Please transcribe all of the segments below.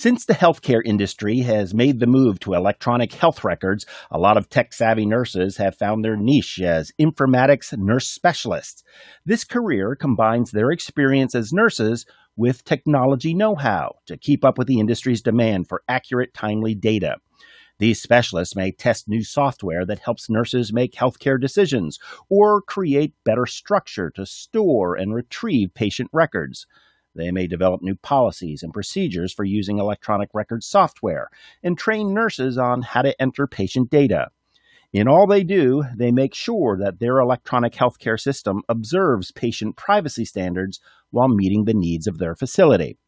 Since the healthcare industry has made the move to electronic health records, a lot of tech savvy nurses have found their niche as informatics nurse specialists. This career combines their experience as nurses with technology know how to keep up with the industry's demand for accurate, timely data. These specialists may test new software that helps nurses make healthcare decisions or create better structure to store and retrieve patient records. They may develop new policies and procedures for using electronic record software and train nurses on how to enter patient data. In all they do, they make sure that their electronic healthcare system observes patient privacy standards while meeting the needs of their facility.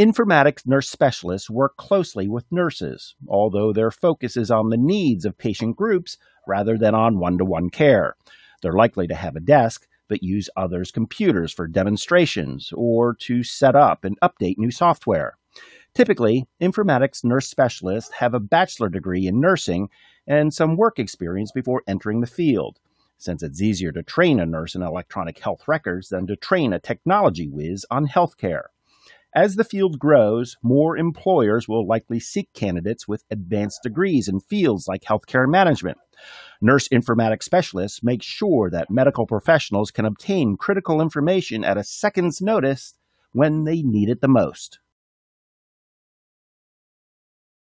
Informatics nurse specialists work closely with nurses, although their focus is on the needs of patient groups rather than on one to one care. They're likely to have a desk, but use others' computers for demonstrations or to set up and update new software. Typically, informatics nurse specialists have a bachelor degree in nursing and some work experience before entering the field, since it's easier to train a nurse in electronic health records than to train a technology whiz on healthcare. As the field grows, more employers will likely seek candidates with advanced degrees in fields like healthcare management. Nurse informatics specialists make sure that medical professionals can obtain critical information at a second's notice when they need it the most.